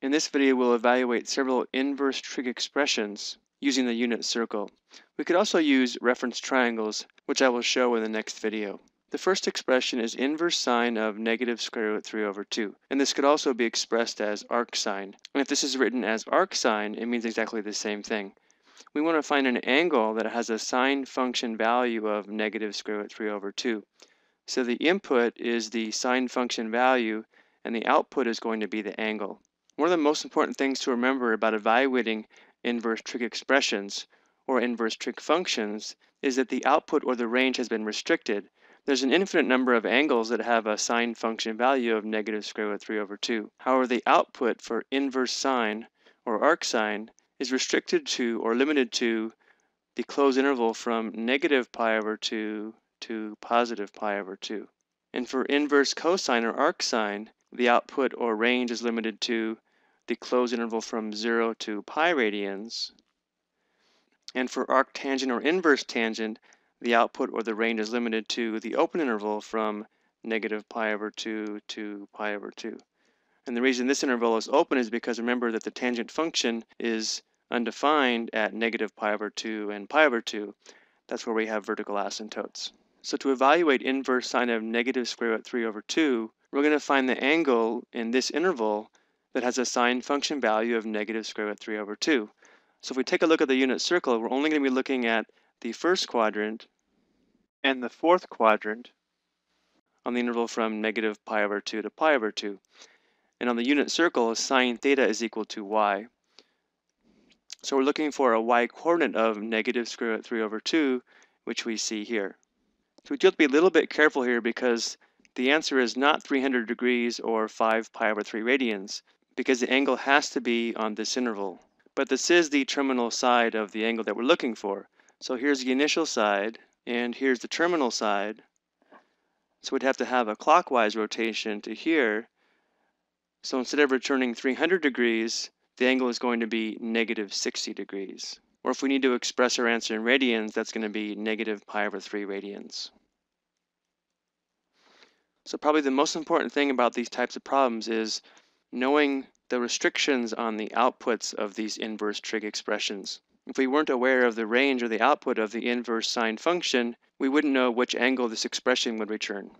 In this video, we'll evaluate several inverse trig expressions using the unit circle. We could also use reference triangles, which I will show in the next video. The first expression is inverse sine of negative square root 3 over 2, and this could also be expressed as arcsine. And if this is written as arcsine, it means exactly the same thing. We want to find an angle that has a sine function value of negative square root 3 over 2. So the input is the sine function value, and the output is going to be the angle. One of the most important things to remember about evaluating inverse trig expressions or inverse trig functions is that the output or the range has been restricted. There's an infinite number of angles that have a sine function value of negative square root of 3 over 2. However, the output for inverse sine or arcsine is restricted to or limited to the closed interval from negative pi over 2 to positive pi over 2. And for inverse cosine or arccosine, the output or range is limited to the closed interval from 0 to pi radians. And for arctangent or inverse tangent, the output or the range is limited to the open interval from negative pi over 2 to pi over 2. And the reason this interval is open is because remember that the tangent function is undefined at negative pi over 2 and pi over 2. That's where we have vertical asymptotes. So to evaluate inverse sine of negative square root 3 over 2, we're going to find the angle in this interval that has a sine function value of negative square root 3 over 2. So if we take a look at the unit circle, we're only going to be looking at the first quadrant and the fourth quadrant on the interval from negative pi over 2 to pi over 2. And on the unit circle, sine theta is equal to y. So we're looking for a y coordinate of negative square root 3 over 2, which we see here. So we do have to be a little bit careful here because the answer is not 300 degrees or 5 pi over 3 radians because the angle has to be on this interval. But this is the terminal side of the angle that we're looking for. So here's the initial side, and here's the terminal side. So we'd have to have a clockwise rotation to here. So instead of returning 300 degrees, the angle is going to be negative 60 degrees. Or if we need to express our answer in radians, that's going to be negative pi over 3 radians. So probably the most important thing about these types of problems is knowing the restrictions on the outputs of these inverse trig expressions. If we weren't aware of the range or the output of the inverse sine function, we wouldn't know which angle this expression would return.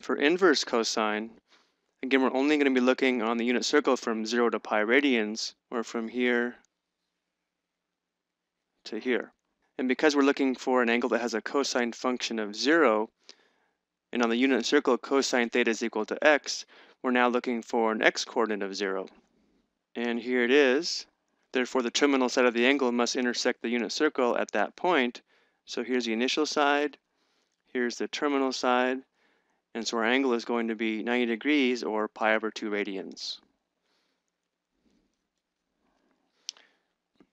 For inverse cosine, again, we're only going to be looking on the unit circle from 0 to pi radians, or from here to here. And because we're looking for an angle that has a cosine function of 0, and on the unit circle cosine theta is equal to x, we're now looking for an x-coordinate of 0. And here it is. Therefore, the terminal side of the angle must intersect the unit circle at that point. So here's the initial side, here's the terminal side, and so our angle is going to be 90 degrees or pi over 2 radians.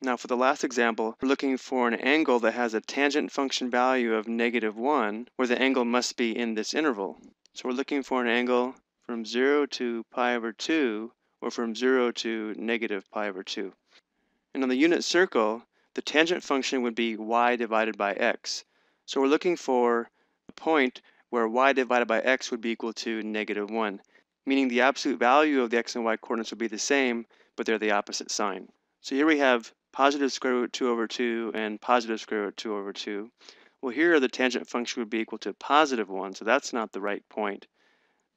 Now for the last example, we're looking for an angle that has a tangent function value of negative 1, where the angle must be in this interval. So we're looking for an angle from 0 to pi over 2, or from 0 to negative pi over 2. And on the unit circle, the tangent function would be y divided by x. So we're looking for a point where y divided by x would be equal to negative 1, meaning the absolute value of the x and y coordinates would be the same, but they're the opposite sign. So here we have positive square root 2 over 2 and positive square root 2 over 2. Well, here the tangent function would be equal to positive 1, so that's not the right point.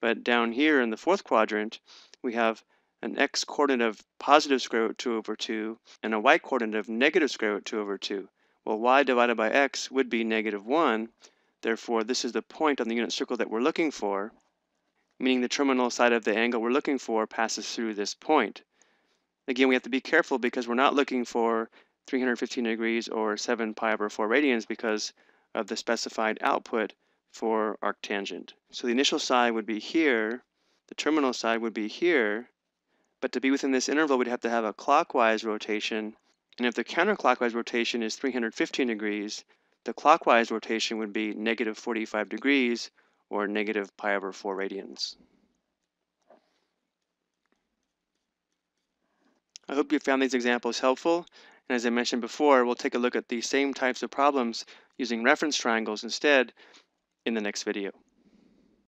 But down here in the fourth quadrant, we have an x coordinate of positive square root 2 over 2 and a y coordinate of negative square root 2 over 2. Well, y divided by x would be negative 1. Therefore, this is the point on the unit circle that we're looking for, meaning the terminal side of the angle we're looking for passes through this point. Again, we have to be careful because we're not looking for 315 degrees or 7 pi over 4 radians because of the specified output for arctangent. So the initial side would be here, the terminal side would be here, but to be within this interval, we'd have to have a clockwise rotation. And if the counterclockwise rotation is 315 degrees, the clockwise rotation would be negative 45 degrees or negative pi over 4 radians. I hope you found these examples helpful. And as I mentioned before, we'll take a look at these same types of problems using reference triangles instead in the next video.